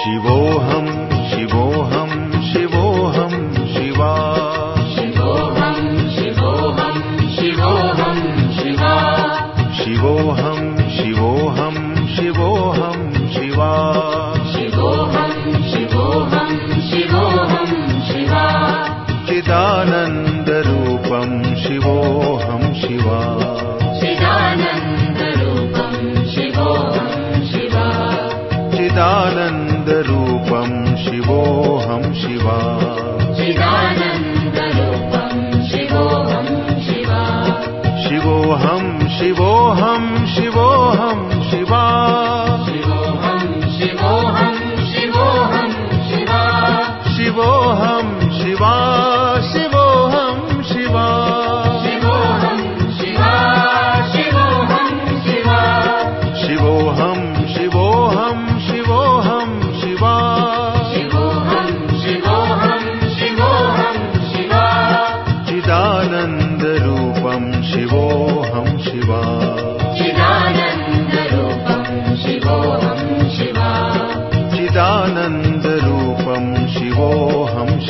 शिवोऽहं शिवोऽहं शिवोऽहं शिवा। शिवोऽहं शिवोऽहं शिवोऽहं शिवा। शिवोऽहं शिवोऽहं शिवोऽहं शिवा। शिवोऽहं शिवोऽहं शिवोऽहं शिवा। चिदानन्दरूपं शिवोऽहं शिवा। चिदानन्दरूपं शिवोऽहं शिवा चिदानन्दरूपं शिवोऽहं शिवा। चिदानन्दरूपं शिवोऽहं शिवा। शिवोऽहं शिवोऽहं शिवोऽहं शिवा। शिवोऽहं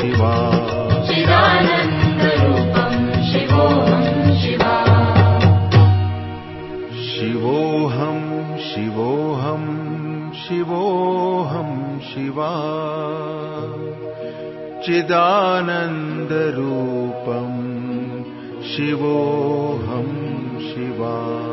शिवा। चिदानन्दरूपं शिवोऽहं शिवा। शिवोऽहं शिवोऽहं शिवोऽहं शिवा चिदानन्दरूपं शिवोऽहं शिवा